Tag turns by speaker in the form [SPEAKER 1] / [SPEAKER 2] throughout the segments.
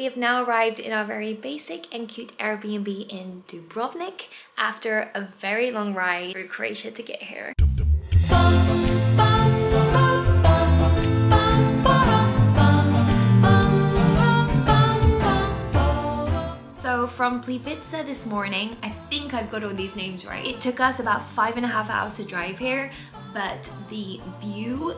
[SPEAKER 1] We have now arrived in our very basic and cute Airbnb in Dubrovnik after a very long ride through Croatia to get here. So from Plivica this morning, I think I've got all these names right. It took us about five and a half hours to drive here, but the view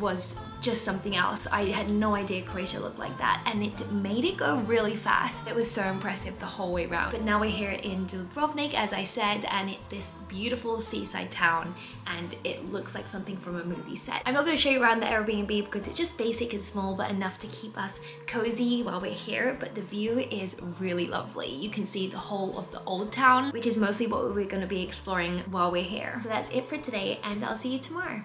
[SPEAKER 1] was just something else. I had no idea Croatia looked like that and it made it go really fast. It was so impressive the whole way around. But now we're here in Dubrovnik as I said and it's this beautiful seaside town and it looks like something from a movie set. I'm not going to show you around the Airbnb because it's just basic and small but enough to keep us cozy while we're here but the view is really lovely. You can see the whole of the old town which is mostly what we're going to be exploring while we're here. So that's it for today and I'll see you tomorrow.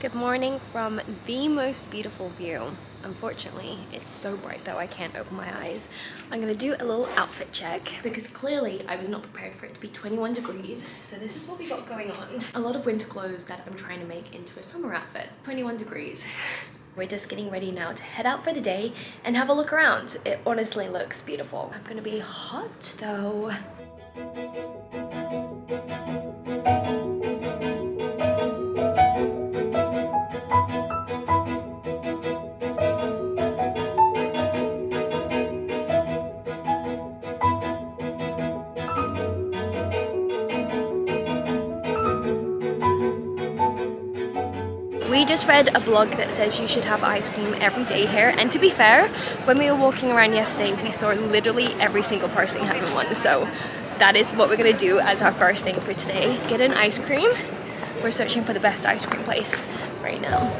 [SPEAKER 1] Good morning from the most beautiful view. Unfortunately, it's so bright though I can't open my eyes. I'm gonna do a little outfit check because clearly I was not prepared for it to be 21 degrees. So this is what we got going on. A lot of winter clothes that I'm trying to make into a summer outfit. 21 degrees. We're just getting ready now to head out for the day and have a look around. It honestly looks beautiful. I'm gonna be hot though. We just read a blog that says you should have ice cream every day here and to be fair, when we were walking around yesterday we saw literally every single person having one so that is what we're gonna do as our first thing for today. Get an ice cream. We're searching for the best ice cream place right now.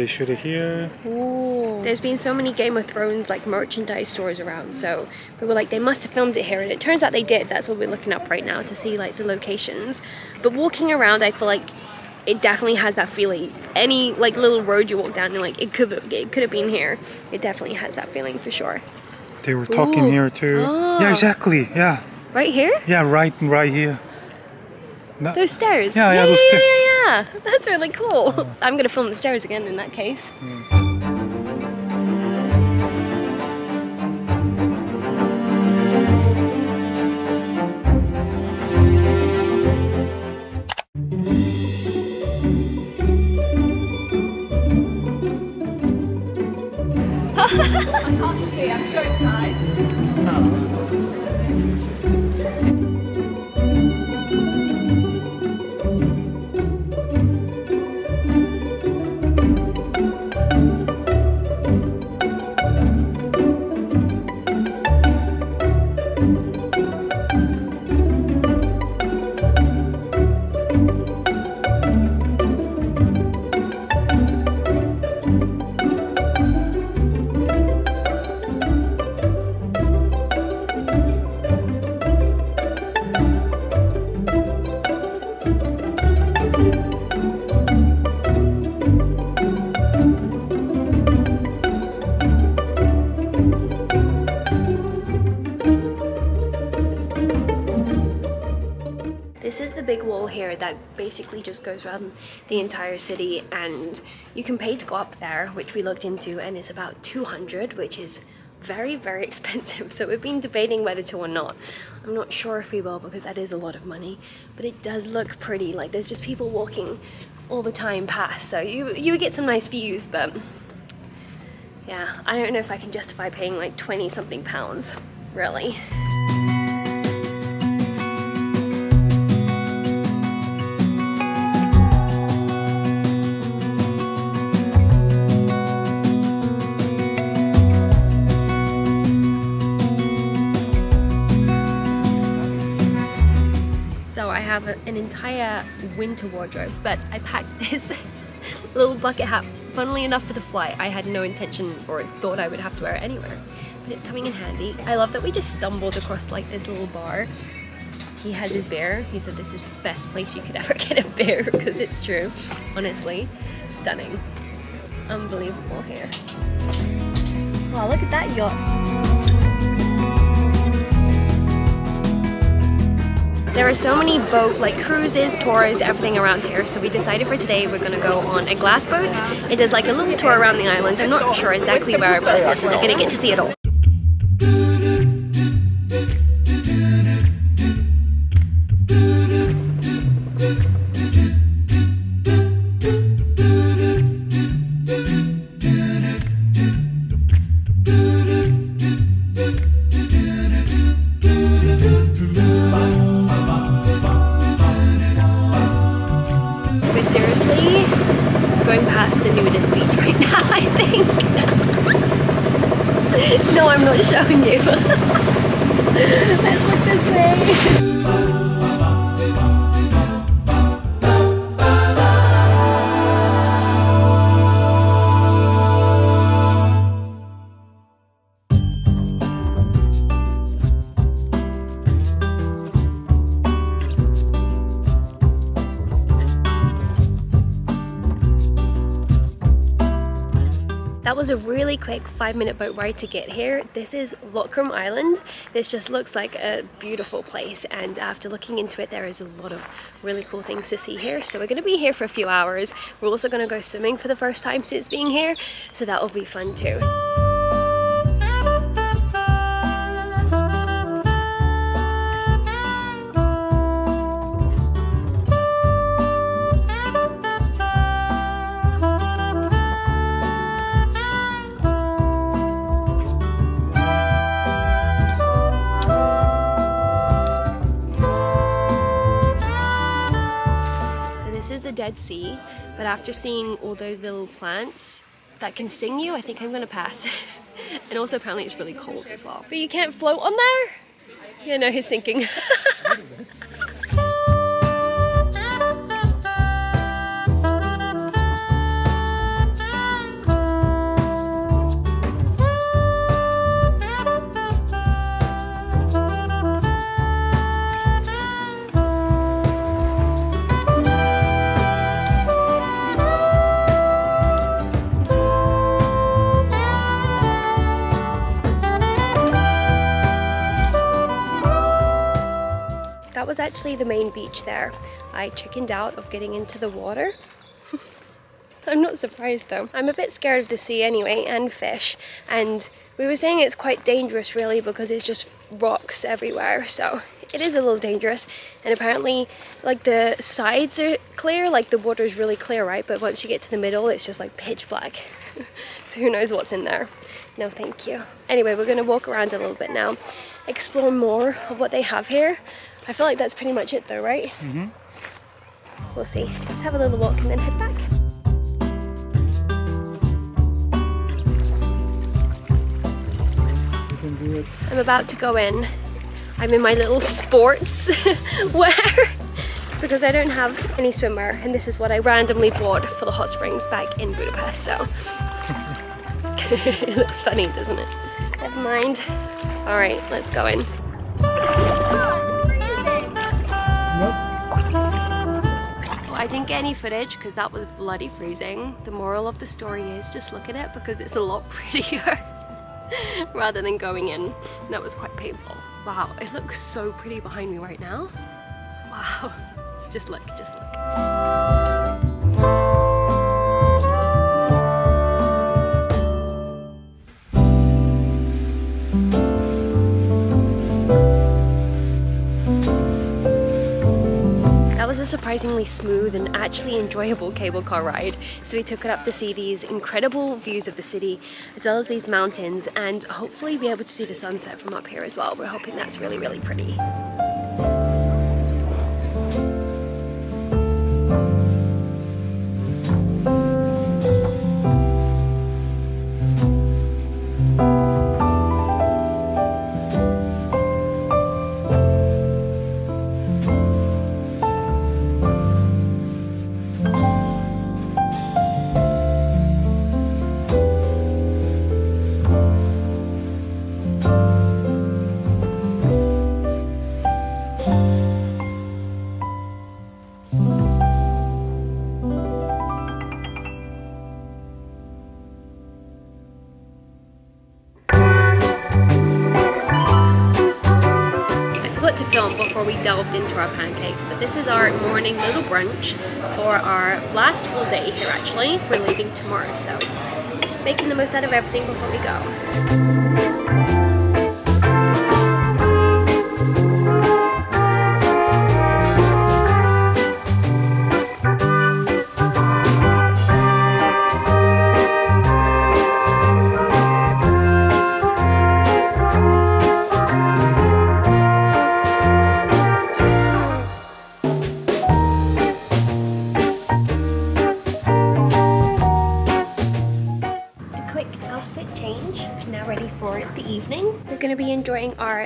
[SPEAKER 2] They should here.
[SPEAKER 1] Ooh. There's been so many Game of Thrones like merchandise stores around, so we were like, they must have filmed it here, and it turns out they did. That's what we're looking up right now to see like the locations. But walking around, I feel like it definitely has that feeling. Any like little road you walk down, and like it could it could have been here. It definitely has that feeling for sure.
[SPEAKER 2] They were talking
[SPEAKER 1] Ooh.
[SPEAKER 2] here too.
[SPEAKER 1] Oh.
[SPEAKER 2] Yeah, ah. exactly. Yeah,
[SPEAKER 1] Right here?
[SPEAKER 2] yeah, right, right here. No-
[SPEAKER 1] Those stairs.
[SPEAKER 2] Yeah, yeah,
[SPEAKER 1] yeah,
[SPEAKER 2] those
[SPEAKER 1] yeah,
[SPEAKER 2] sta-
[SPEAKER 1] yeah. That's really cool. I'm gonna film the stairs again in that case. This big wall here that basically just goes around the entire city and you can pay to go up there, which we looked into and it's about 200, which is very, very expensive. So we've been debating whether to or not. I'm not sure if we will because that is a lot of money, but it does look pretty. Like there's just people walking all the time past. So you, you would get some nice views, but yeah, I don't know if I can justify paying like 20 something pounds, really. An entire winter wardrobe, but I packed this little bucket hat. Funnily enough for the flight, I had no intention or thought I would have to wear it anywhere, but it's coming in handy. I love that we just stumbled across like this little bar he has his beer. He said this is the best place you could ever get a beer because it's true. Honestly, stunning. Unbelievable here. Wow, look at that yacht. There are so many boat, like cruises, tours, everything around here. So we decided for today we're gonna go on a glass boat. It does like a little tour around the island. I'm not sure exactly where, but we're gonna get to see it all. no, I'm not showing you. Let's look this way. That was a really quick five minute boat ride to get here. This is Lokrum Island. This just looks like a beautiful place and after looking into it there is a lot of really cool things to see here. So we're going to be here for a few hours. We're also going to go swimming for the first time since being here so that will be fun too. Dead Sea, but after seeing all those little plants that can sting you, I think I'm gonna pass. and also apparently it's really cold as well. But you can't float on there? Yeah, no, he's sinking. was actually the main beach there. I chickened out of getting into the water. I'm not surprised though. I'm a bit scared of the sea anyway and fish. And we were saying it's quite dangerous really because it's just rocks everywhere. So it is a little dangerous. And apparently like the sides are clear like the water is really clear right? But once you get to the middle it's just like pitch black. So who knows what's in there? No thank you. Anyway we're going to walk around a little bit now explore more of what they have here I feel like that's pretty much it though right
[SPEAKER 2] Mm-hmm.
[SPEAKER 1] we'll see let's have a little walk and then head back
[SPEAKER 2] You can do it.
[SPEAKER 1] I'm about to go in. I'm in my little sports wear because I don't have any swimwear and this is what I randomly bought for the hot springs back in Budapest so it looks funny doesn't it? Never mind. Alright, let's go in. I didn't get any footage because that was bloody freezing. The moral of the story is just look at it because it's a lot prettier rather than going in. That was quite painful. Wow, it looks so pretty behind me right now. Wow, just look, just look. Was a surprisingly smooth and actually enjoyable cable car ride. So we took it up to see these incredible views of the city, as well as these mountains, and hopefully be able to see the sunset from up here as well. We're hoping that's really, really pretty. Before we delved into our pancakes, but this is our morning little brunch for our last full day here actually. We're leaving tomorrow, so making the most out of everything before we go.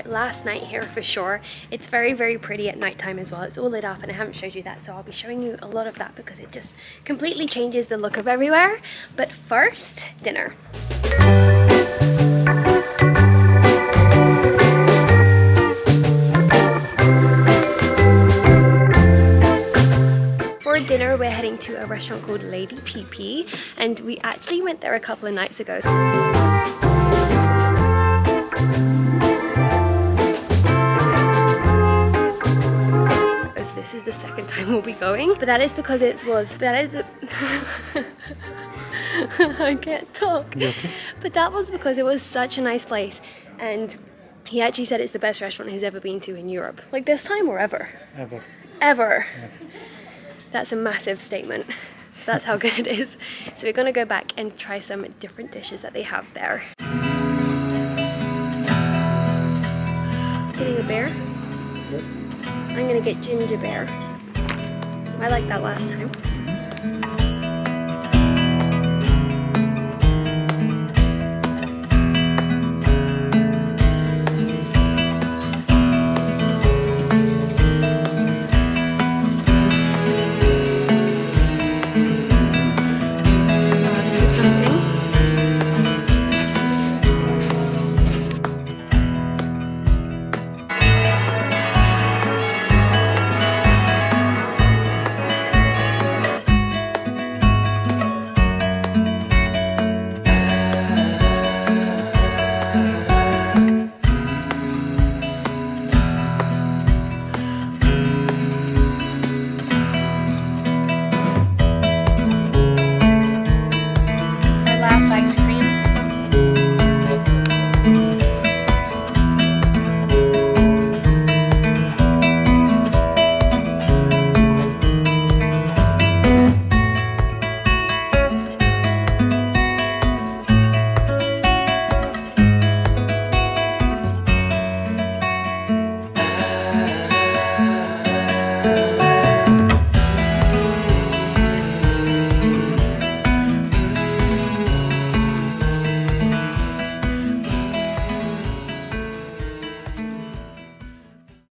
[SPEAKER 1] Last night here for sure. It's very, very pretty at nighttime as well. It's all lit up and I haven't showed you that, so I'll be showing you a lot of that because it just completely changes the look of everywhere. But first, dinner. For dinner, we're heading to a restaurant called Lady Pi-Pi, and we actually went there a couple of nights ago. This is the second time we'll be going, but that is because it was. That is. I can't talk.
[SPEAKER 2] Okay?
[SPEAKER 1] But that was because it was such a nice place, and he actually said it's the best restaurant he's ever been to in Europe, like this time or ever
[SPEAKER 2] Ever.
[SPEAKER 1] ever. That's a massive statement. So that's how good it is. So we're gonna go back and try some different dishes that they have there. Getting a bear? I'm gonna get ginger beer. I like that last time.